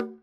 you